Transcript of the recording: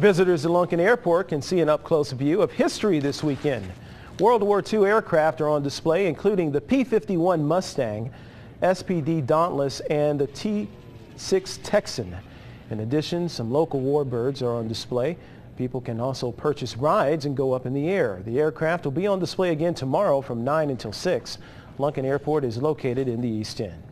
Visitors at Lunken Airport can see an up-close view of history this weekend. World War II aircraft are on display, including the P-51 Mustang, SPD Dauntless, and the T-6 Texan. In addition, some local warbirds are on display. People can also purchase rides and go up in the air. The aircraft will be on display again tomorrow from 9 until 6. Lunken Airport is located in the East End.